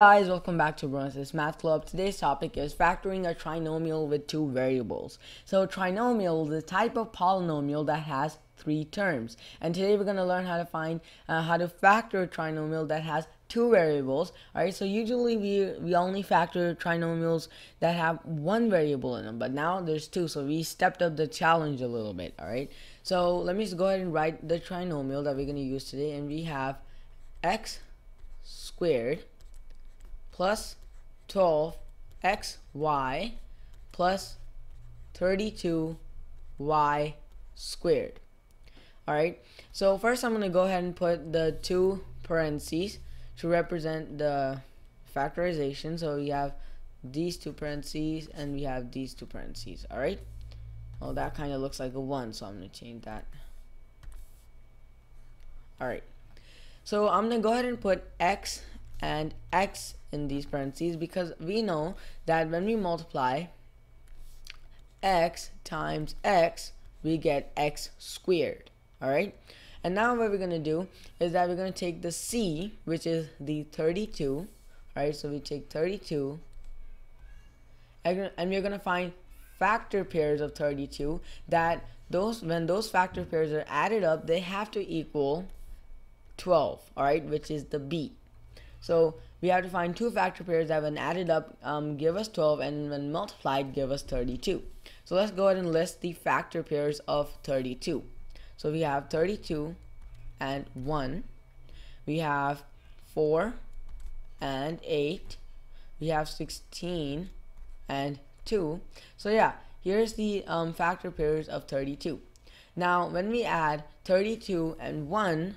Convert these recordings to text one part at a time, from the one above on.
guys, welcome back to Bro and Sis Math Club. Today's topic is factoring a trinomial with two variables. So trinomial is a type of polynomial that has three terms. And today we're going to learn how to find uh, how to factor a trinomial that has two variables. Alright, so usually we, we only factor trinomials that have one variable in them. But now there's two, so we stepped up the challenge a little bit. Alright, so let me just go ahead and write the trinomial that we're going to use today. And we have x squared plus 12xy plus 32y squared. Alright, so first I'm going to go ahead and put the two parentheses to represent the factorization. So we have these two parentheses and we have these two parentheses. Alright, well that kind of looks like a 1, so I'm going to change that. Alright, so I'm going to go ahead and put x and x in these parentheses because we know that when we multiply x times x we get x squared alright and now what we're gonna do is that we're gonna take the c which is the 32 alright so we take 32 and we're gonna find factor pairs of 32 that those when those factor pairs are added up they have to equal 12 alright which is the b so we have to find two factor pairs that when added up um, give us 12 and when multiplied give us 32. So let's go ahead and list the factor pairs of 32. So we have 32 and 1. We have 4 and 8. We have 16 and 2. So yeah, here's the um, factor pairs of 32. Now when we add 32 and 1,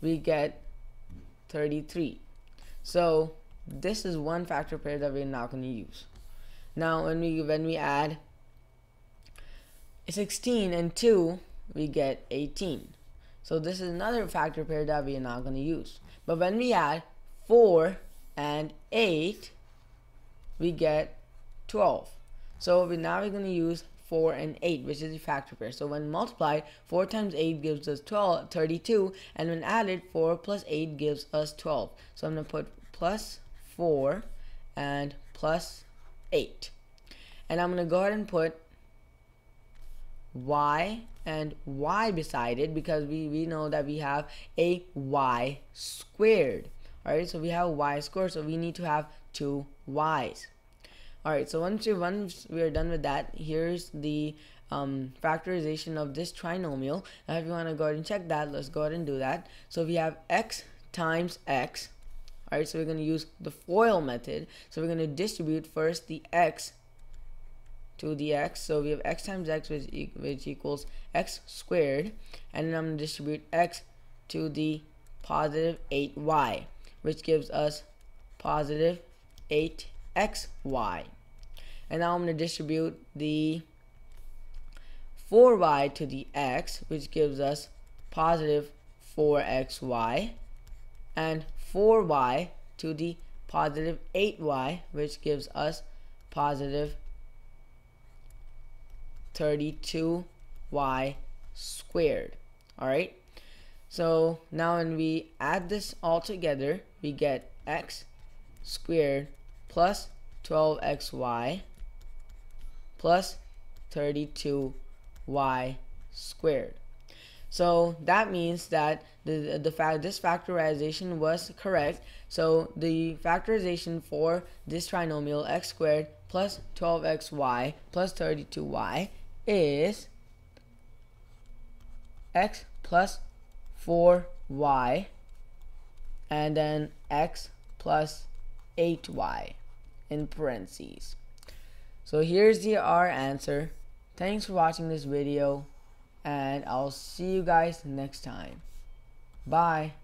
we get 33. So this is one factor pair that we're not going to use. Now when we when we add 16 and 2, we get 18. So this is another factor pair that we are not going to use. But when we add 4 and 8, we get 12. So we now we're going to use 4 and 8 which is the factor pair. So when multiplied 4 times 8 gives us 12, 32 and when added 4 plus 8 gives us 12. So I'm going to put plus 4 and plus 8. And I'm going to go ahead and put y and y beside it because we, we know that we have a y squared. Alright, so we have y squared, so we need to have two y's. Alright, so once, we, once we are done with that, here's the um, factorization of this trinomial. Now if you want to go ahead and check that, let's go ahead and do that. So we have x times x Alright, so we're going to use the FOIL method. So we're going to distribute first the x to the x. So we have x times x which, e which equals x squared. And then I'm going to distribute x to the positive 8y, which gives us positive 8xy. And now I'm going to distribute the 4y to the x, which gives us positive 4xy. And 4y to the positive 8y which gives us positive 32y squared. Alright so now when we add this all together we get x squared plus 12xy plus 32y squared so that means that the, the fact this factorization was correct. So the factorization for this trinomial x squared plus 12xy plus 32y is x plus 4y and then x plus 8y in parentheses. So here's the our answer. Thanks for watching this video and I'll see you guys next time. Bye.